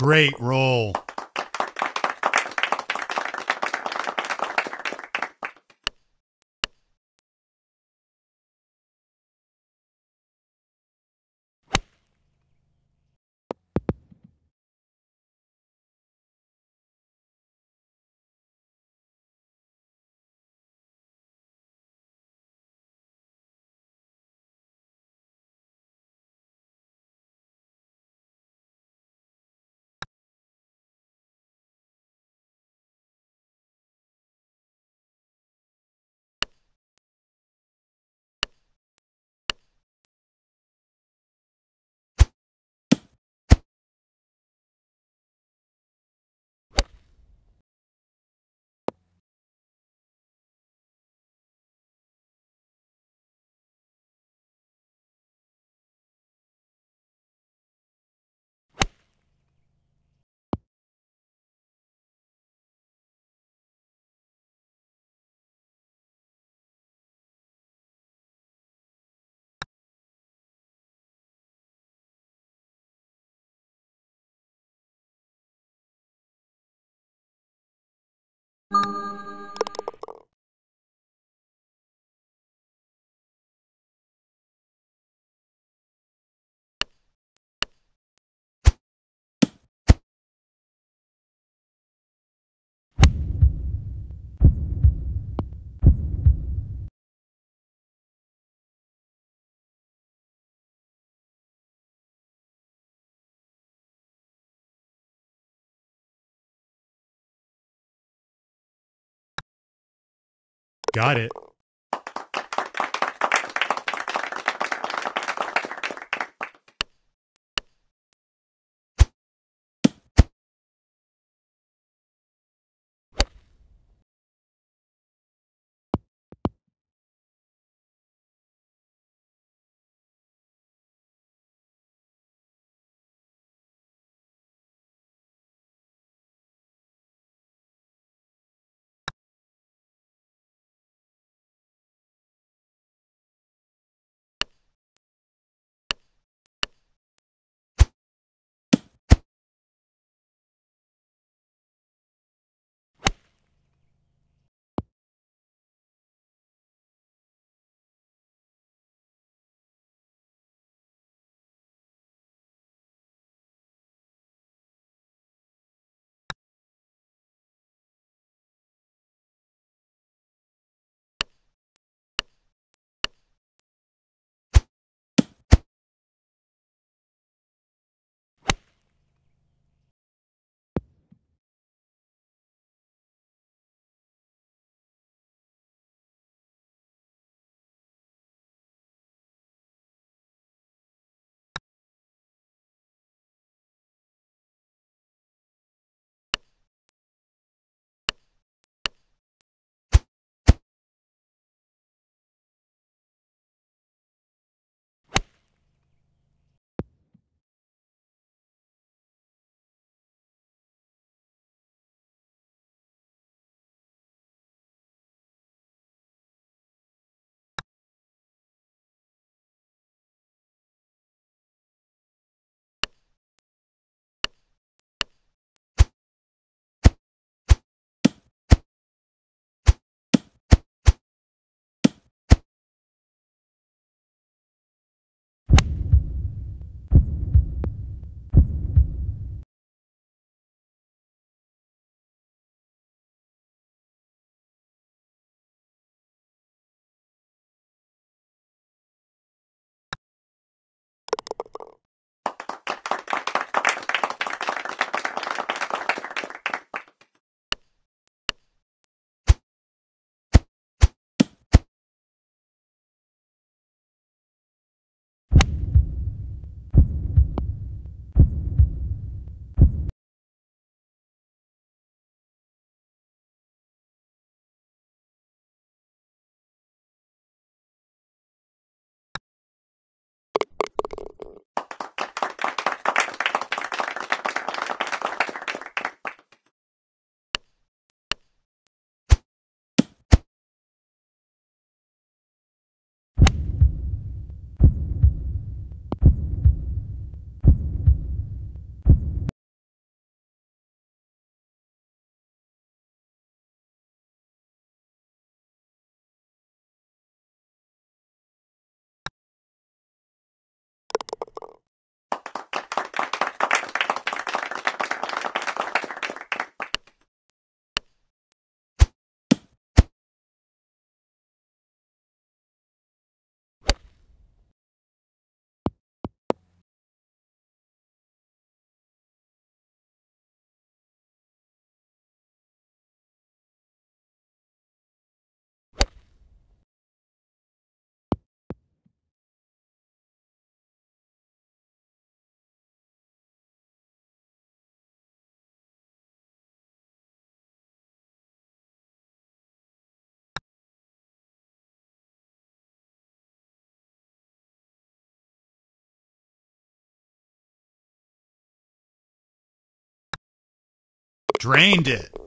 Great roll. Got it. Drained it.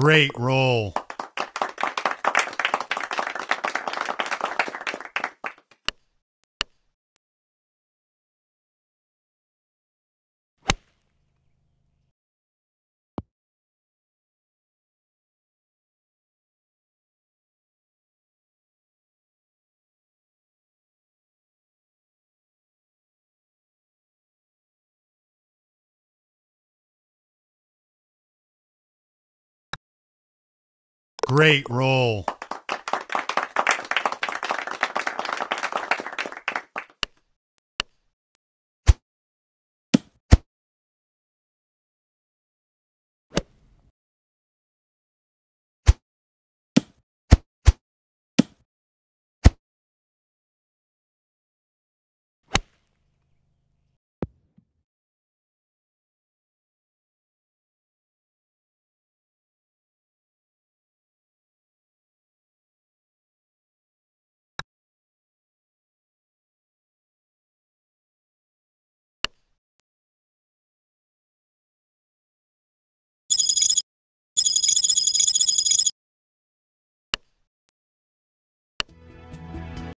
Great roll. Great roll.